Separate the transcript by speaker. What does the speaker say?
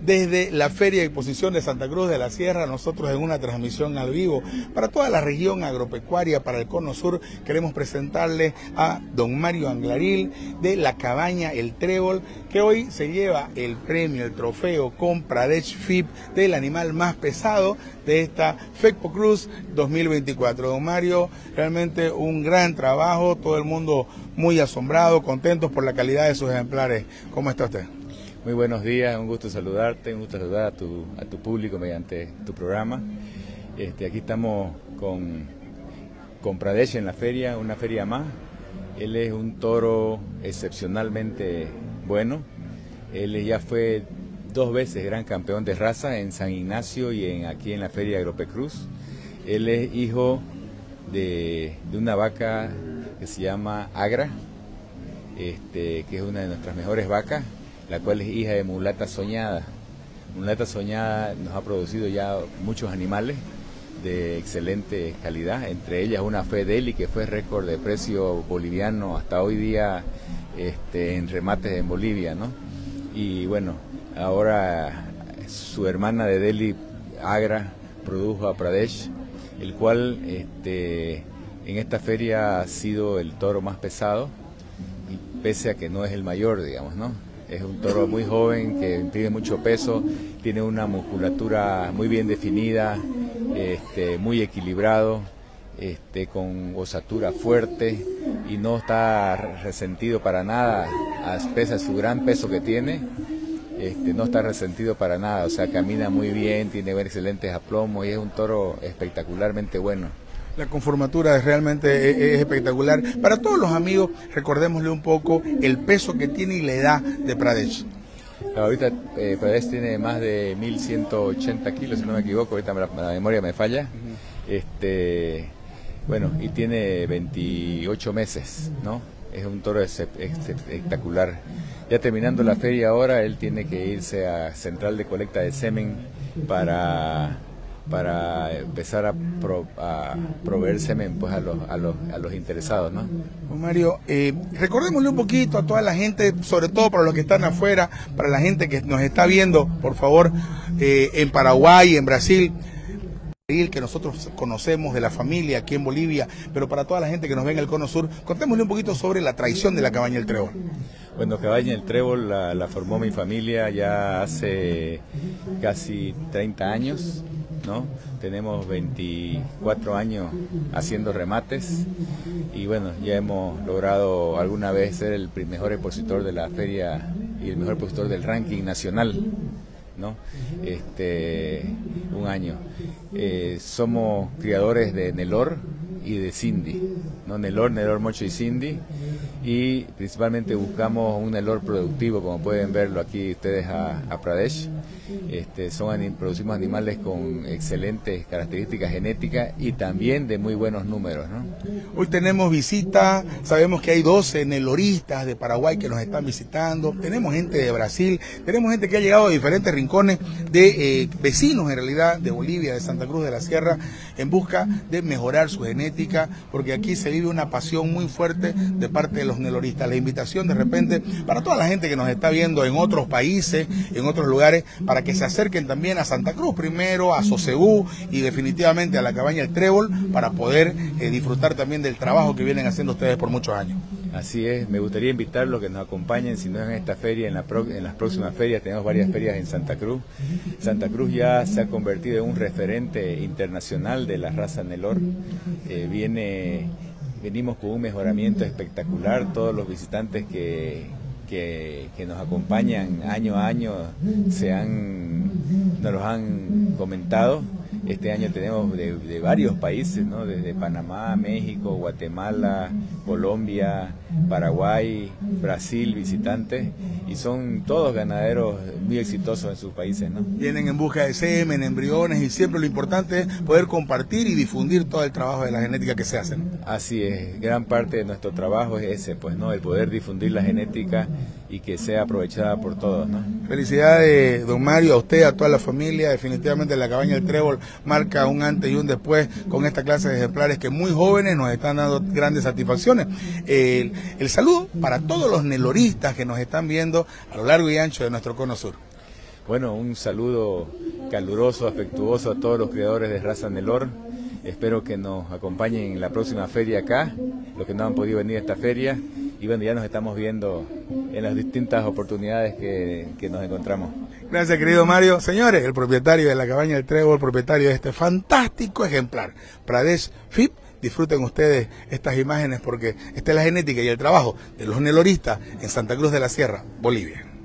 Speaker 1: desde la Feria de Exposición de Santa Cruz de la Sierra, nosotros en una transmisión al vivo para toda la región agropecuaria, para el Cono Sur, queremos presentarle a don Mario Anglaril de la cabaña El Trébol, que hoy se lleva el premio, el trofeo con Pradesh FIP del animal más pesado de esta FECPO Cruz 2024. Don Mario, realmente un gran trabajo, todo el mundo muy asombrado, contentos por la calidad de sus ejemplares. ¿Cómo está usted?
Speaker 2: Muy buenos días, un gusto saludarte, un gusto saludar a tu, a tu público mediante tu programa. Este, aquí estamos con, con Pradesh en la feria, una feria más. Él es un toro excepcionalmente bueno. Él ya fue dos veces gran campeón de raza en San Ignacio y en, aquí en la feria Agropecruz. Él es hijo de, de, una vaca que se llama Agra, este, que es una de nuestras mejores vacas la cual es hija de Mulata Soñada. Mulata Soñada nos ha producido ya muchos animales de excelente calidad, entre ellas una Fedeli que fue récord de precio boliviano hasta hoy día este, en remates en Bolivia, ¿no? Y bueno, ahora su hermana de Delhi, Agra, produjo a Pradesh, el cual este, en esta feria ha sido el toro más pesado, y pese a que no es el mayor, digamos, ¿no? Es un toro muy joven que tiene mucho peso, tiene una musculatura muy bien definida, este, muy equilibrado, este, con osatura fuerte y no está resentido para nada, a pesar de su gran peso que tiene, este, no está resentido para nada, o sea, camina muy bien, tiene excelentes aplomos y es un toro espectacularmente bueno.
Speaker 1: La conformatura es realmente es, espectacular. Para todos los amigos, recordémosle un poco el peso que tiene y la edad de Pradesh.
Speaker 2: Ahorita eh, Pradesh tiene más de 1180 kilos, si no me equivoco, ahorita la, la memoria me falla. Uh -huh. Este, bueno, y tiene 28 meses, ¿no? Es un toro espectacular. Ya terminando la feria ahora, él tiene que irse a Central de Colecta de Semen para para empezar a, pro, a, proveer semen pues, a, los, a, los, a los interesados. ¿no?
Speaker 1: Mario, eh, recordémosle un poquito a toda la gente, sobre todo para los que están afuera, para la gente que nos está viendo, por favor, eh, en Paraguay, en Brasil, que nosotros conocemos de la familia aquí en Bolivia, pero para toda la gente que nos ve en el Cono Sur, contémosle un poquito sobre la traición de la cabaña del Trébol.
Speaker 2: Bueno, Cabaña del Trébol la, la formó mi familia ya hace casi 30 años. Tenemos 24 años haciendo remates y bueno, ya hemos logrado alguna vez ser el mejor expositor de la feria y el mejor expositor del ranking nacional, ¿no? Este, un año. Eh, somos criadores de Nelor y de Cindy, ¿no? Nelor, Nelor Mocho y Cindy y principalmente buscamos un Nelor productivo, como pueden verlo aquí ustedes a, Pradesh. Este, son producimos animales con excelentes características genéticas y también de muy buenos números. ¿no?
Speaker 1: Hoy tenemos visita, sabemos que hay 12 neloristas de Paraguay que nos están visitando, tenemos gente de Brasil, tenemos gente que ha llegado de diferentes rincones de eh, vecinos en realidad de Bolivia, de Santa Cruz de la Sierra, en busca de mejorar su genética, porque aquí se vive una pasión muy fuerte de parte de los neloristas. La invitación de repente para toda la gente que nos está viendo en otros países, en otros lugares, para que se acerquen también a Santa Cruz primero, a Sosegú y definitivamente a la cabaña El Trébol para poder eh, disfrutar también del trabajo que vienen haciendo ustedes por muchos años.
Speaker 2: Así es, me gustaría invitarlos que nos acompañen, si no es en esta feria, en, la pro, en las próximas ferias, tenemos varias ferias en Santa Cruz. Santa Cruz ya se ha convertido en un referente internacional de la raza Nelor. Eh, viene, venimos con un mejoramiento espectacular, todos los visitantes que, que, que, nos acompañan año a año se han, nos los han comentado. Este año tenemos de, de varios países, ¿no? desde Panamá, México, Guatemala, Colombia, Paraguay, Brasil, visitantes, y son todos ganaderos muy exitosos en sus países. ¿no?
Speaker 1: Vienen en busca de semen, embriones, y siempre lo importante es poder compartir y difundir todo el trabajo de la genética que se hace. ¿no?
Speaker 2: Así es, gran parte de nuestro trabajo es ese, pues, ¿no? el poder difundir la genética y que sea aprovechada por todos. ¿no?
Speaker 1: Felicidades, don Mario, a usted, a toda la familia. Definitivamente la cabaña del Trébol marca un antes y un después con esta clase de ejemplares que muy jóvenes nos están dando grandes satisfacciones. El saludo para todos los neloristas que nos están viendo a lo largo y ancho de nuestro cono sur.
Speaker 2: Bueno, un saludo caluroso, afectuoso a todos los creadores de raza Nelor. Espero que nos acompañen en la próxima feria acá, los que no han podido venir a esta feria. Y bueno, ya nos estamos viendo en las distintas oportunidades que, que nos encontramos.
Speaker 1: Gracias, querido Mario. Señores, el propietario de la cabaña del Trébol, propietario de este fantástico ejemplar, Pradesh FIP. Disfruten ustedes estas imágenes porque esta es la genética y el trabajo de los neloristas en Santa Cruz de la Sierra, Bolivia.